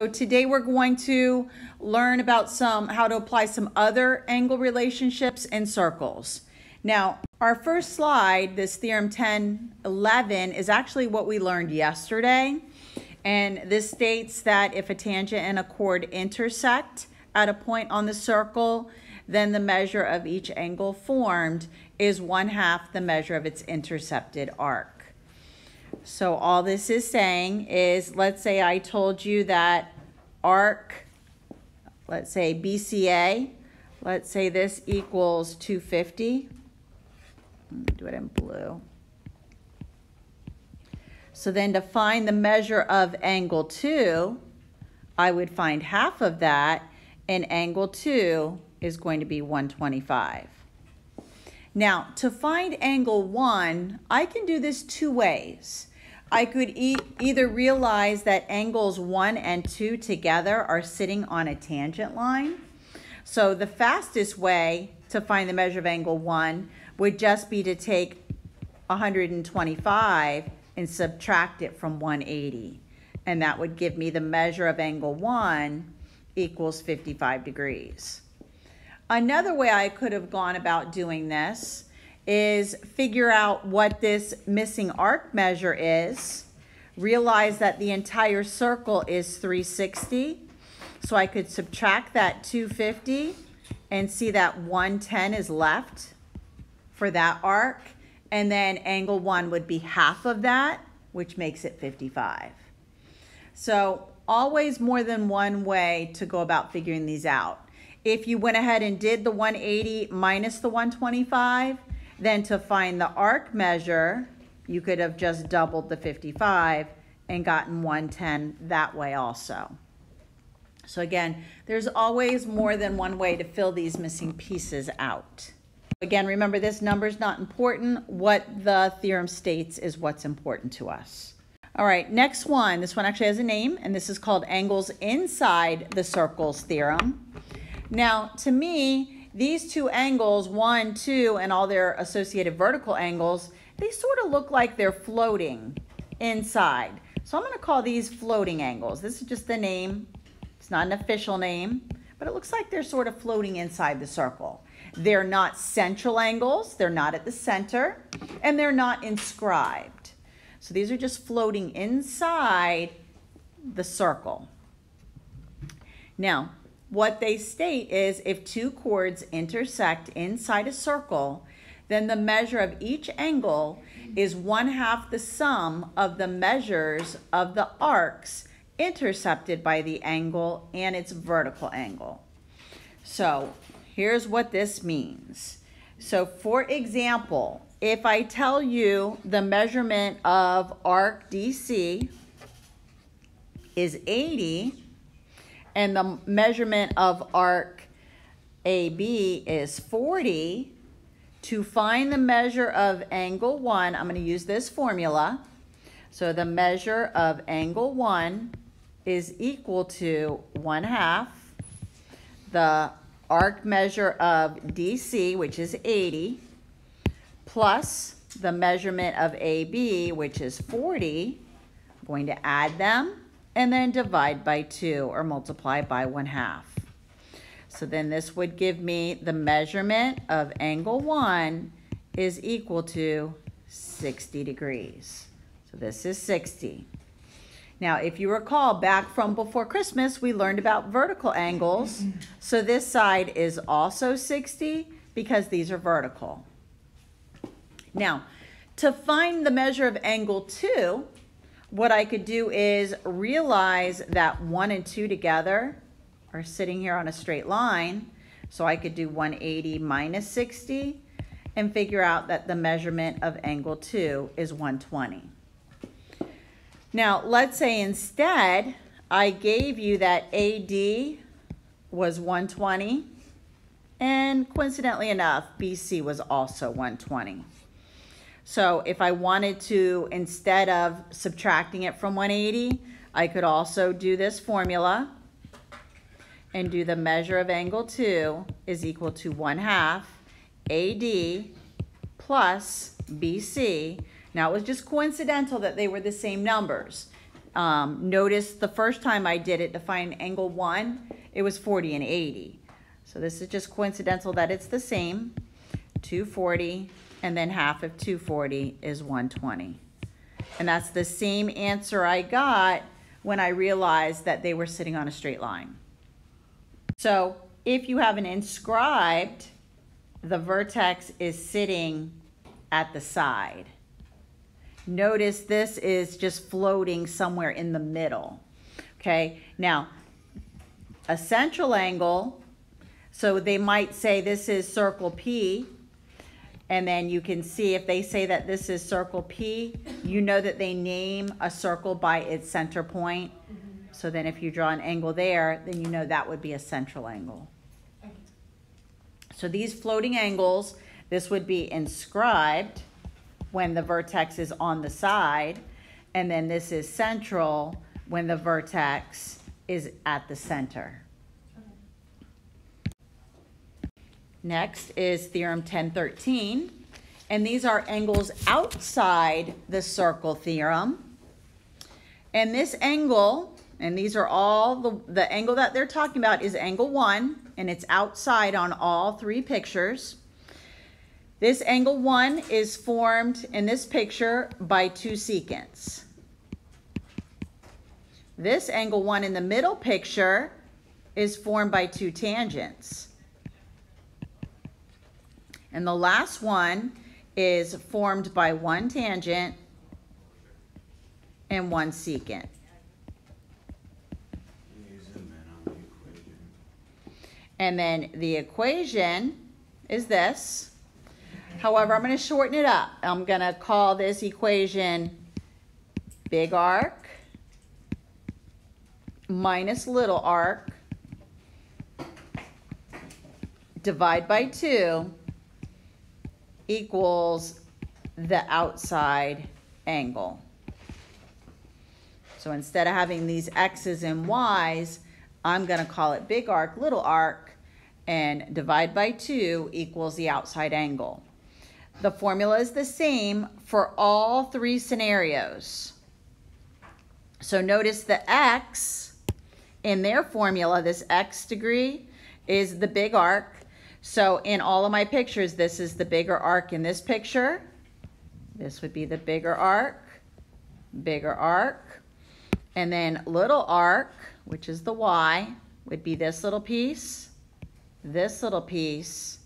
So today we're going to learn about some how to apply some other angle relationships in circles. Now, our first slide, this theorem 1011, is actually what we learned yesterday. And this states that if a tangent and a chord intersect at a point on the circle, then the measure of each angle formed is one half the measure of its intercepted arc. So all this is saying is, let's say I told you that arc, let's say BCA, let's say this equals 250. do it in blue. So then to find the measure of angle 2, I would find half of that, and angle 2 is going to be 125. Now, to find angle 1, I can do this two ways. I could e either realize that angles 1 and 2 together are sitting on a tangent line. So the fastest way to find the measure of angle 1 would just be to take 125 and subtract it from 180. And that would give me the measure of angle 1 equals 55 degrees. Another way I could have gone about doing this is figure out what this missing arc measure is, realize that the entire circle is 360, so I could subtract that 250 and see that 110 is left for that arc, and then angle 1 would be half of that, which makes it 55. So always more than one way to go about figuring these out. If you went ahead and did the 180 minus the 125, then to find the arc measure, you could have just doubled the 55 and gotten 110 that way also. So again, there's always more than one way to fill these missing pieces out. Again, remember this number is not important. What the theorem states is what's important to us. All right, next one. This one actually has a name, and this is called angles inside the circles theorem. Now, to me, these two angles, one, two, and all their associated vertical angles, they sort of look like they're floating inside. So I'm going to call these floating angles. This is just the name. It's not an official name, but it looks like they're sort of floating inside the circle. They're not central angles. They're not at the center, and they're not inscribed. So these are just floating inside the circle. Now, what they state is if two chords intersect inside a circle, then the measure of each angle is one half the sum of the measures of the arcs intercepted by the angle and its vertical angle. So here's what this means. So for example, if I tell you the measurement of arc DC is 80, and the measurement of arc AB is 40, to find the measure of angle 1, I'm going to use this formula. So the measure of angle 1 is equal to 1 half the arc measure of DC, which is 80, plus the measurement of AB, which is 40. I'm going to add them and then divide by 2 or multiply by 1 half. So then this would give me the measurement of angle 1 is equal to 60 degrees. So this is 60. Now, if you recall back from before Christmas, we learned about vertical angles. So this side is also 60 because these are vertical. Now, to find the measure of angle 2, what I could do is realize that 1 and 2 together are sitting here on a straight line. So I could do 180 minus 60 and figure out that the measurement of angle 2 is 120. Now, let's say instead I gave you that AD was 120 and coincidentally enough, BC was also 120. So if I wanted to, instead of subtracting it from 180, I could also do this formula and do the measure of angle 2 is equal to 1 half AD plus BC. Now it was just coincidental that they were the same numbers. um, notice the first time I did it to find angle one, it was 40 and 80. So this is just coincidental that it's the same, 240, and then half of 240 is 120. And that's the same answer I got when I realized that they were sitting on a straight line. So if you have an inscribed, the vertex is sitting at the side. Notice this is just floating somewhere in the middle. Okay, now a central angle, so they might say this is circle P, and then you can see if they say that this is circle P, you know that they name a circle by its center point. So then if you draw an angle there, then you know that would be a central angle. So these floating angles, this would be inscribed when the vertex is on the side, and then this is central when the vertex is at the center. Next is theorem 1013, and these are angles outside the circle theorem. And this angle, and these are all, the, the angle that they're talking about is angle 1, and it's outside on all three pictures. This angle 1 is formed in this picture by two secants. This angle 1 in the middle picture is formed by two tangents. And the last one is formed by one tangent and one secant. And then the equation is this. However, I'm going to shorten it up. I'm going to call this equation big arc minus little arc divide by 2 equals the outside angle. So instead of having these x's and y's, I'm going to call it big arc, little arc, and divide by 2 equals the outside angle. The formula is the same for all three scenarios. So notice the x in their formula, this x degree, is the big arc. So in all of my pictures, this is the bigger arc in this picture. This would be the bigger arc, bigger arc. And then little arc, which is the y, would be this little piece, this little piece,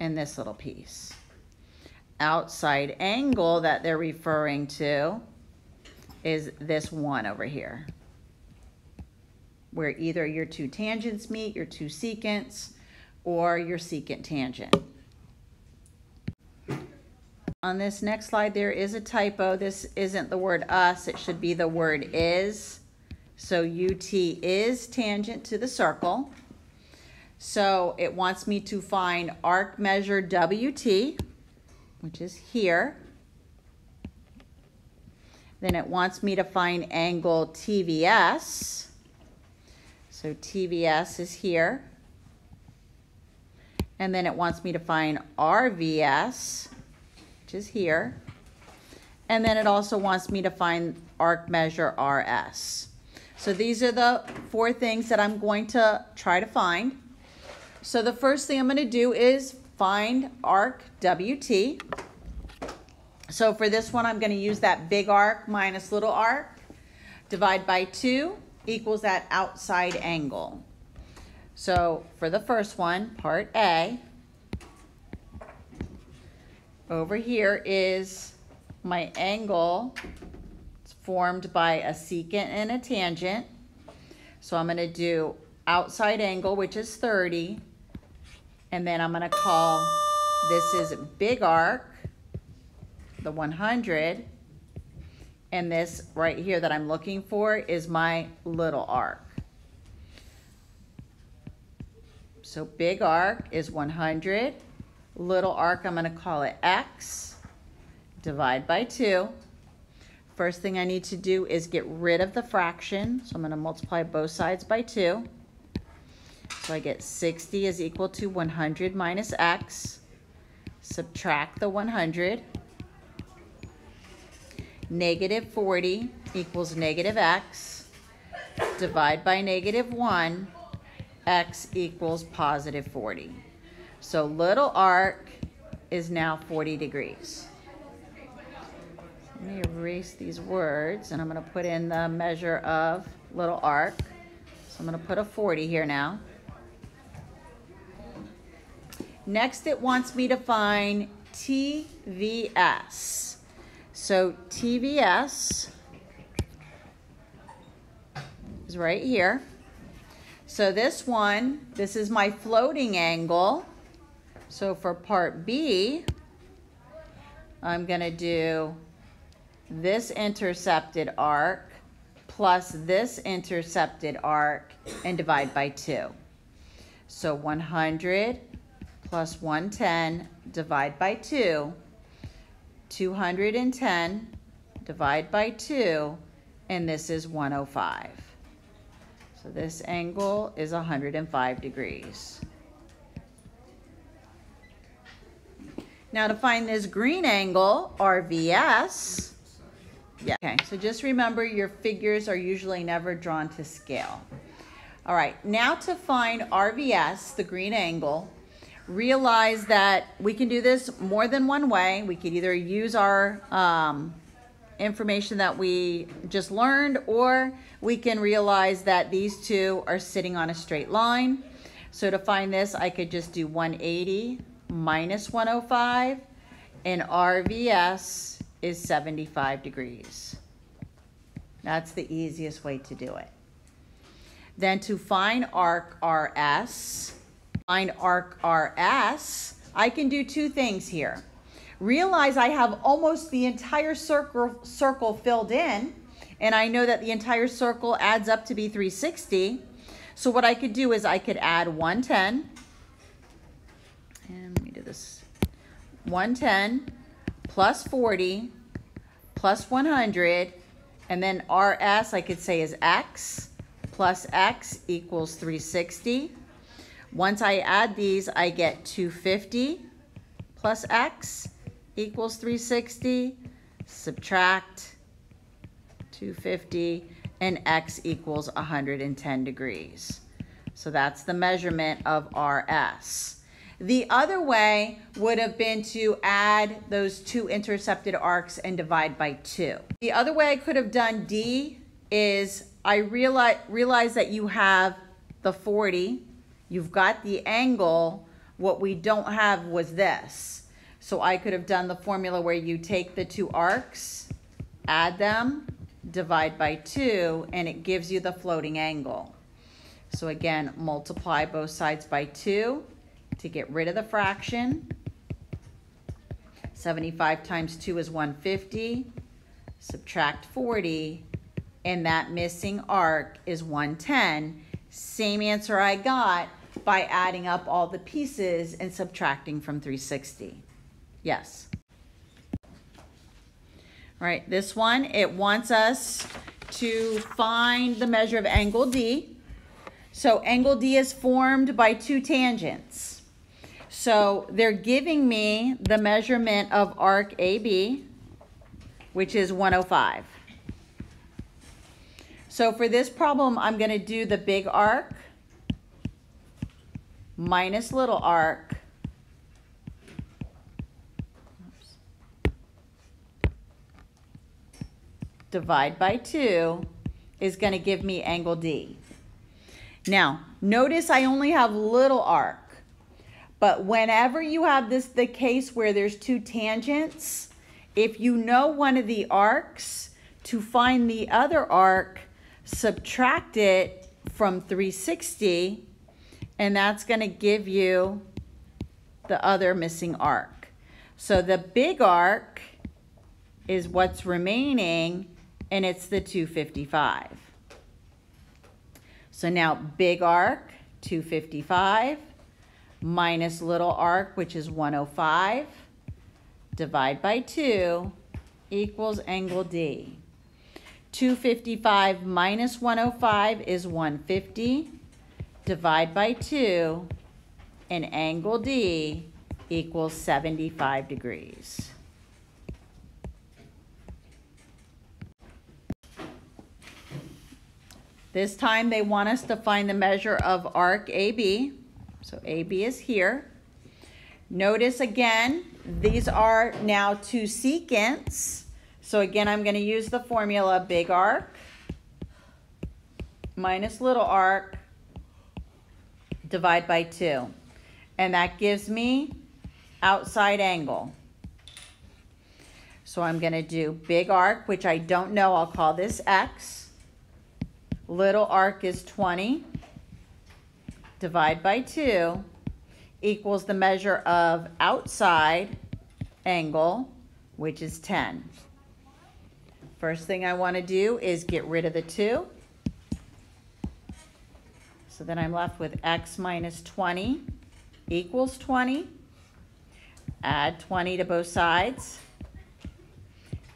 and this little piece. Outside angle that they're referring to is this one over here, where either your two tangents meet, your two secants, or your secant tangent. On this next slide, there is a typo. This isn't the word us, it should be the word is. So UT is tangent to the circle. So it wants me to find arc measure WT, which is here. Then it wants me to find angle TVS. So TVS is here. And then it wants me to find RVS, which is here. And then it also wants me to find arc measure RS. So these are the four things that I'm going to try to find. So the first thing I'm going to do is find arc WT. So for this one, I'm going to use that big arc minus little arc. Divide by 2 equals that outside angle. So for the first one, part A, over here is my angle. It's formed by a secant and a tangent. So I'm going to do outside angle, which is 30. And then I'm going to call this is big arc, the 100. And this right here that I'm looking for is my little arc. So big arc is 100. Little arc, I'm going to call it x. Divide by 2. First thing I need to do is get rid of the fraction. So I'm going to multiply both sides by 2. So I get 60 is equal to 100 minus x. Subtract the 100. Negative 40 equals negative x. Divide by negative 1, x equals positive 40. So little arc is now 40 degrees. Let me erase these words and I'm going to put in the measure of little arc. So I'm going to put a 40 here now. Next it wants me to find TVS. So TVS is right here. So this one, this is my floating angle. So for part B, I'm going to do this intercepted arc plus this intercepted arc and divide by 2. So 100 plus 110 divide by 2, 210 divide by 2, and this is 105. So this angle is 105 degrees. Now to find this green angle, RVS, yeah. Okay, so just remember your figures are usually never drawn to scale. All right, now to find RVS, the green angle, realize that we can do this more than one way. We could either use our um, information that we just learned, or we can realize that these two are sitting on a straight line. So to find this, I could just do 180 minus 105, and RVS is 75 degrees. That's the easiest way to do it. Then to find arc RS, find arc RS, I can do two things here. Realize I have almost the entire circle, circle filled in, and I know that the entire circle adds up to be 360. So what I could do is I could add 110, and let me do this, 110 plus 40 plus 100, and then RS I could say is X plus X equals 360. Once I add these, I get 250 plus X equals 360. Subtract 250 and X equals 110 degrees. So that's the measurement of RS. The other way would have been to add those two intercepted arcs and divide by two. The other way I could have done D is I realize, realize that you have the 40, you've got the angle, what we don't have was this. So I could have done the formula where you take the two arcs, add them, divide by two, and it gives you the floating angle. So again, multiply both sides by two, to get rid of the fraction. 75 times 2 is 150. Subtract 40, and that missing arc is 110. Same answer I got by adding up all the pieces and subtracting from 360. Yes. All right, this one, it wants us to find the measure of angle D. So angle D is formed by two tangents. So they're giving me the measurement of arc AB, which is 105. So for this problem, I'm going to do the big arc minus little arc. Divide by 2 is going to give me angle D. Now, notice I only have little arc. But whenever you have this, the case where there's two tangents, if you know one of the arcs, to find the other arc, subtract it from 360, and that's going to give you the other missing arc. So the big arc is what's remaining, and it's the 255. So now big arc, 255 minus little arc, which is 105, divide by 2 equals angle D. 255 minus 105 is 150. Divide by 2, and angle D equals 75 degrees. This time they want us to find the measure of arc AB. So AB is here. Notice again, these are now two secants. So again, I'm going to use the formula big arc minus little arc divide by 2. And that gives me outside angle. So I'm going to do big arc, which I don't know. I'll call this X. Little arc is 20. Divide by 2 equals the measure of outside angle, which is 10. First thing I want to do is get rid of the 2. So then I'm left with x minus 20 equals 20. Add 20 to both sides.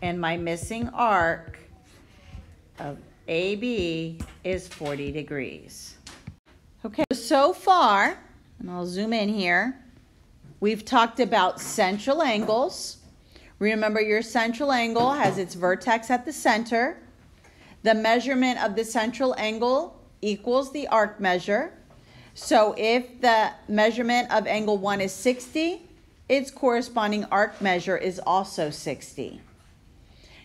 And my missing arc of AB is 40 degrees. Okay, so far, and I'll zoom in here, we've talked about central angles. Remember your central angle has its vertex at the center. The measurement of the central angle equals the arc measure. So if the measurement of angle 1 is 60, its corresponding arc measure is also 60.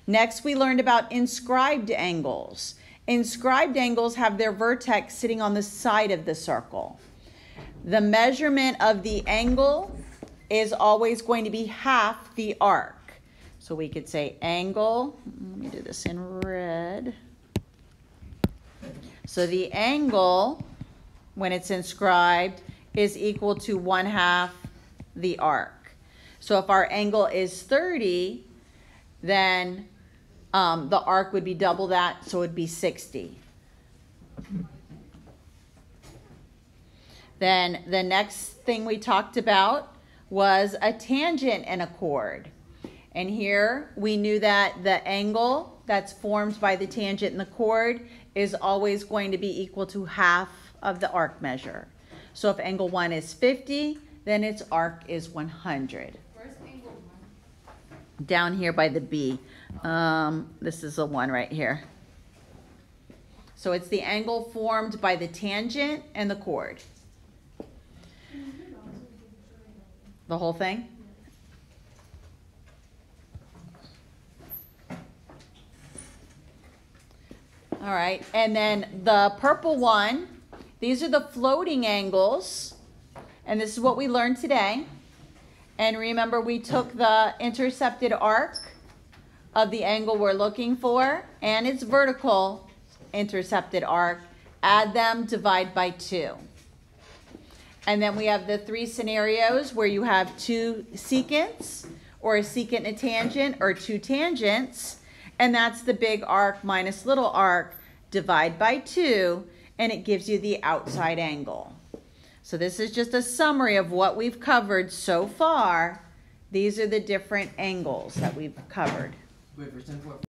Next, we learned about inscribed angles. Inscribed angles have their vertex sitting on the side of the circle. The measurement of the angle is always going to be half the arc. So we could say angle, let me do this in red. So the angle, when it's inscribed, is equal to one half the arc. So if our angle is 30, then um, the arc would be double that, so it would be 60. Then the next thing we talked about was a tangent and a chord. And here we knew that the angle that's formed by the tangent and the chord is always going to be equal to half of the arc measure. So if angle 1 is 50, then its arc is 100. Where's angle one? Down here by the B. Um, this is the one right here. So it's the angle formed by the tangent and the chord. The whole thing? All right, and then the purple one, these are the floating angles, and this is what we learned today. And remember, we took the intercepted arc of the angle we're looking for and its vertical intercepted arc, add them, divide by two. And then we have the three scenarios where you have two secants, or a secant and a tangent, or two tangents, and that's the big arc minus little arc, divide by two, and it gives you the outside angle. So this is just a summary of what we've covered so far. These are the different angles that we've covered. Wait, for ten four.